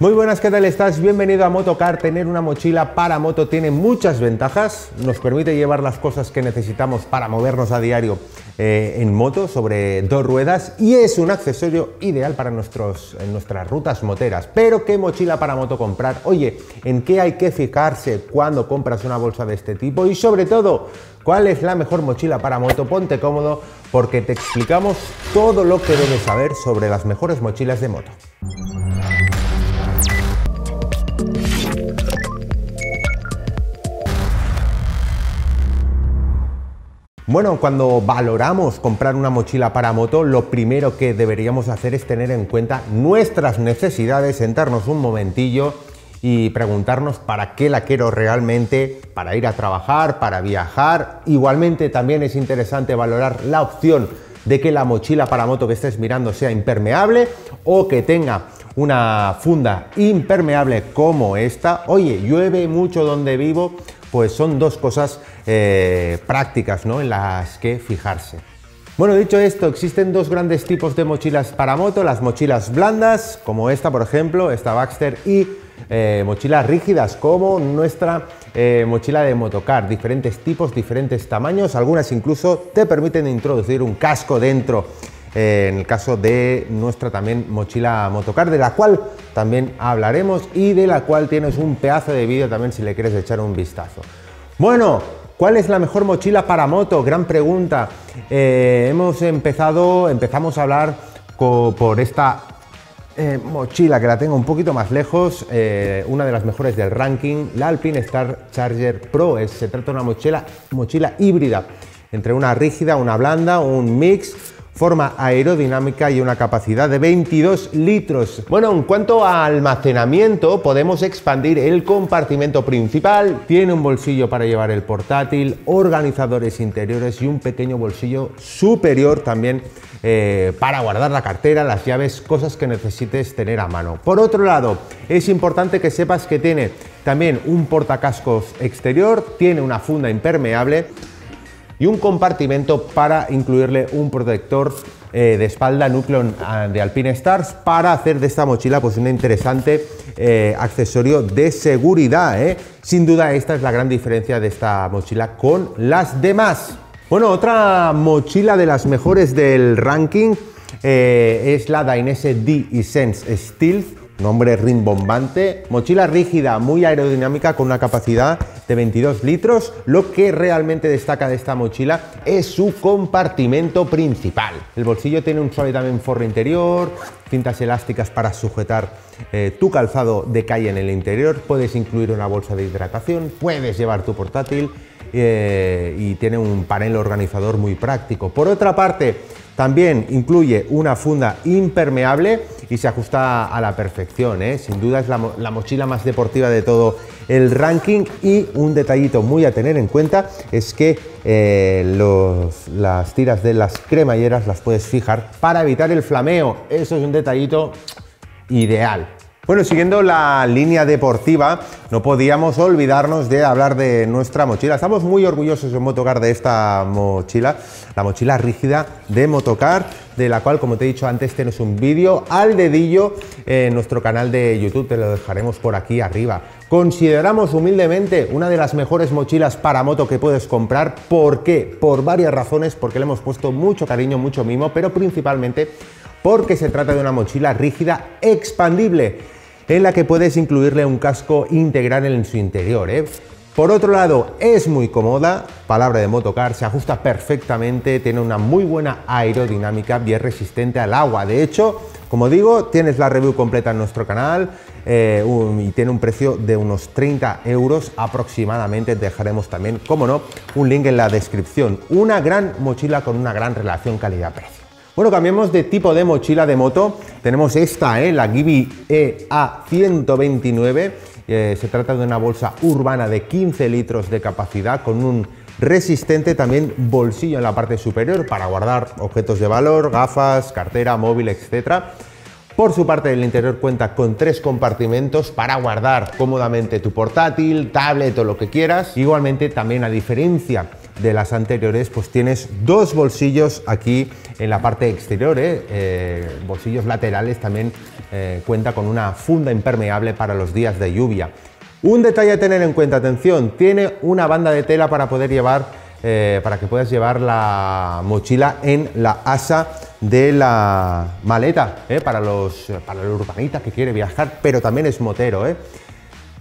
Muy buenas, ¿qué tal estás? Bienvenido a Motocar. Tener una mochila para moto tiene muchas ventajas. Nos permite llevar las cosas que necesitamos para movernos a diario eh, en moto sobre dos ruedas y es un accesorio ideal para nuestros, nuestras rutas moteras. Pero ¿qué mochila para moto comprar? Oye, ¿en qué hay que fijarse cuando compras una bolsa de este tipo? Y sobre todo, ¿cuál es la mejor mochila para moto? Ponte cómodo porque te explicamos todo lo que debes saber sobre las mejores mochilas de moto. Bueno, cuando valoramos comprar una mochila para moto, lo primero que deberíamos hacer es tener en cuenta nuestras necesidades, sentarnos un momentillo y preguntarnos para qué la quiero realmente, para ir a trabajar, para viajar. Igualmente también es interesante valorar la opción de que la mochila para moto que estés mirando sea impermeable o que tenga una funda impermeable como esta. Oye, llueve mucho donde vivo, pues son dos cosas eh, prácticas ¿no? en las que fijarse. Bueno, dicho esto, existen dos grandes tipos de mochilas para moto, las mochilas blandas, como esta por ejemplo, esta Baxter, y eh, mochilas rígidas, como nuestra eh, mochila de motocar, diferentes tipos, diferentes tamaños, algunas incluso te permiten introducir un casco dentro, en el caso de nuestra también mochila motocar, de la cual también hablaremos y de la cual tienes un pedazo de vídeo también si le quieres echar un vistazo. Bueno, ¿cuál es la mejor mochila para moto? Gran pregunta. Eh, hemos empezado, empezamos a hablar por esta eh, mochila que la tengo un poquito más lejos, eh, una de las mejores del ranking, la Alpine Star Charger Pro. se trata de una mochila, mochila híbrida entre una rígida, una blanda, un mix forma aerodinámica y una capacidad de 22 litros. Bueno, en cuanto a almacenamiento, podemos expandir el compartimento principal, tiene un bolsillo para llevar el portátil, organizadores interiores y un pequeño bolsillo superior también eh, para guardar la cartera, las llaves, cosas que necesites tener a mano. Por otro lado, es importante que sepas que tiene también un portacascos exterior, tiene una funda impermeable, y un compartimento para incluirle un protector eh, de espalda núcleo ah, de Alpine Stars para hacer de esta mochila pues un interesante eh, accesorio de seguridad. ¿eh? Sin duda esta es la gran diferencia de esta mochila con las demás. Bueno, otra mochila de las mejores del ranking es la Dainese D-Sense Stealth nombre rimbombante, mochila rígida, muy aerodinámica con una capacidad de 22 litros. Lo que realmente destaca de esta mochila es su compartimento principal. El bolsillo tiene un suave forro interior, cintas elásticas para sujetar eh, tu calzado de calle en el interior, puedes incluir una bolsa de hidratación, puedes llevar tu portátil eh, y tiene un panel organizador muy práctico. Por otra parte, también incluye una funda impermeable y se ajusta a la perfección. ¿eh? Sin duda es la, mochila más deportiva de todo el ranking y un detallito muy a tener en cuenta es que eh, las tiras de las cremalleras las puedes fijar para evitar el flameo. Eso es un detallito ideal. Bueno, siguiendo la línea deportiva, no podíamos olvidarnos de hablar de nuestra mochila. Estamos muy orgullosos en Motocar de esta mochila, la mochila rígida de Motocar, de la cual, como te he dicho antes, tienes un vídeo al dedillo en nuestro canal de YouTube, te lo dejaremos por aquí arriba. Consideramos humildemente una de las mejores mochilas para moto que puedes comprar. ¿Por qué? Por varias razones, porque le hemos puesto mucho cariño, mucho mimo, pero principalmente porque se trata de una mochila rígida expandible en la que puedes incluirle un casco integral en su interior. ¿eh? Por otro lado, es muy cómoda, palabra de motocar, se ajusta perfectamente, tiene una muy buena aerodinámica, bien resistente al agua. De hecho, como digo, tienes la review completa en nuestro canal eh, y tiene un precio de unos 30 euros aproximadamente. Dejaremos también, como no, un link en la descripción. Una gran mochila con una gran relación calidad-precio. Bueno, cambiamos de tipo de mochila de moto. Tenemos esta, ¿eh? la Gibi EA129. Eh, se trata de una bolsa urbana de 15 litros de capacidad con un resistente también bolsillo en la parte superior para guardar objetos de valor, gafas, cartera, móvil, etcétera. Por su parte del interior cuenta con tres compartimentos para guardar cómodamente tu portátil, tablet o lo que quieras. Igualmente también a diferencia de las anteriores, pues tienes dos bolsillos aquí en la parte exterior, ¿eh? Eh, bolsillos laterales también eh, cuenta con una funda impermeable para los días de lluvia. Un detalle a tener en cuenta, atención, tiene una banda de tela para poder llevar, eh, para que puedas llevar la mochila en la asa de la maleta, para, los, para el urbanita que quiere viajar, pero también es motero.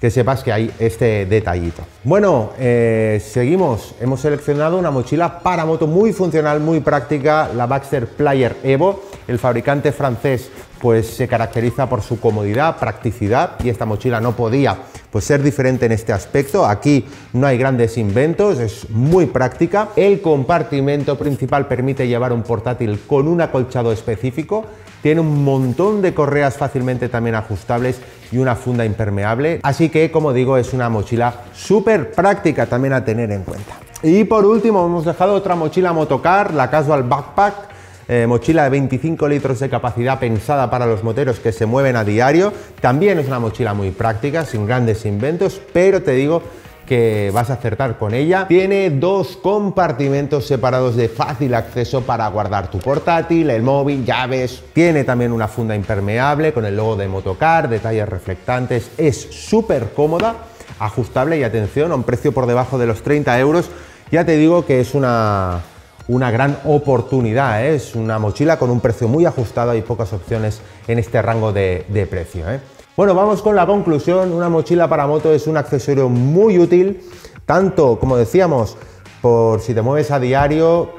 Que sepas que hay este detallito. Bueno, eh, seguimos. Hemos seleccionado una mochila para moto muy funcional, muy práctica, la Baxter Player Evo. El fabricante francés pues se caracteriza por su comodidad, practicidad y esta mochila no podía pues ser diferente en este aspecto. Aquí no hay grandes inventos, es muy práctica. El compartimento principal permite llevar un portátil con un acolchado específico. Tiene un montón de correas fácilmente también ajustables y una funda impermeable. Así que, como digo, es una mochila súper práctica también a tener en cuenta. Y por último, hemos dejado otra mochila motocar, la Casual Backpack eh, mochila de 25 litros de capacidad pensada para los moteros que se mueven a diario. También es una mochila muy práctica, sin grandes inventos, pero te digo que vas a acertar con ella. Tiene dos compartimentos separados de fácil acceso para guardar tu portátil, el móvil, llaves. Tiene también una funda impermeable con el logo de Motocar, detalles reflectantes. Es súper cómoda, ajustable y atención, a un precio por debajo de los 30 euros. Ya te digo que es una una gran oportunidad. ¿eh? Es una mochila con un precio muy ajustado y pocas opciones en este rango de, precio. ¿eh? Bueno, vamos con la conclusión. Una mochila para moto es un accesorio muy útil, tanto como decíamos, por si te mueves a diario,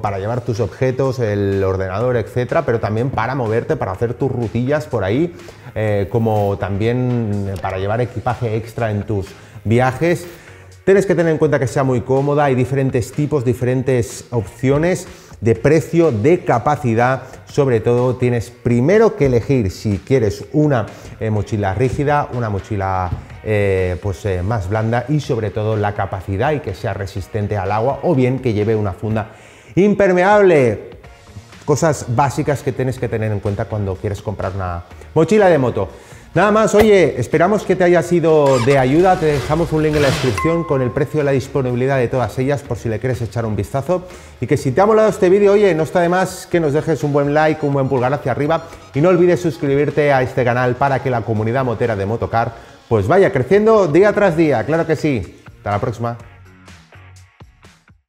para llevar tus objetos, el ordenador, etcétera, pero también para moverte, para hacer tus rutillas por ahí, eh, como también para llevar equipaje extra en tus viajes. Tienes que tener en cuenta que sea muy cómoda, hay diferentes tipos, diferentes opciones de precio, de capacidad. Sobre todo tienes primero que elegir si quieres una eh, mochila rígida, una mochila eh, pues, eh, más blanda y sobre todo la capacidad y que sea resistente al agua o bien que lleve una funda impermeable. Cosas básicas que tienes que tener en cuenta cuando quieres comprar una mochila de moto. Nada más, oye, esperamos que te haya sido de ayuda. Te dejamos un link en la descripción con el precio y la disponibilidad de todas ellas por si le quieres echar un vistazo. Y que si te ha molado este vídeo, oye, no está de más que nos dejes un buen like, un buen pulgar hacia arriba y no olvides suscribirte a este canal para que la comunidad motera de Motocar pues vaya creciendo día tras día. Claro que sí. Hasta la próxima.